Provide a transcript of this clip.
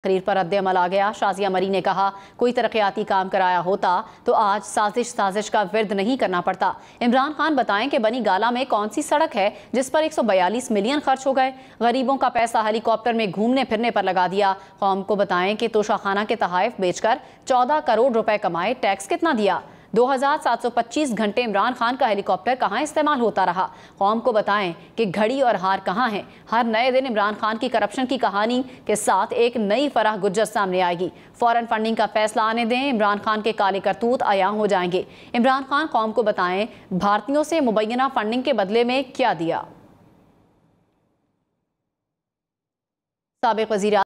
तकरीर पर रद्द अमल आ गया। शाजिया मरी ने कहा, कोई तरक्याती काम कराया होता तो आज साजिश साजिश का विरद नहीं करना पड़ता। इमरान खान बताएँ कि बनी गाला में कौन सी सड़क है जिस पर 142 मिलियन खर्च हो गए। गरीबों का पैसा हेलीकॉप्टर में घूमने फिरने पर लगा दिया। कौम को बताएँ कि तोशाखाना के तहफ़ बेचकर चौदह करोड़ रुपए कमाए, टैक्स कितना दिया? 2725 घंटे इमरान खान का हेलीकॉप्टर कहाँ इस्तेमाल होता रहा? कौम को बताएँ कि घड़ी और हार कहाँ है। हर नए दिन इमरान खान की करप्शन की कहानी के साथ एक नई फराह गुज्जर सामने आएगी। फॉरेन फंडिंग का फैसला आने दें, इमरान खान के काले करतूत आया हो जाएँगे। इमरान खान कौम को बताएँ, भारतीयों से मुबैना फंडिंग के बदले में क्या दिया? सबक वजी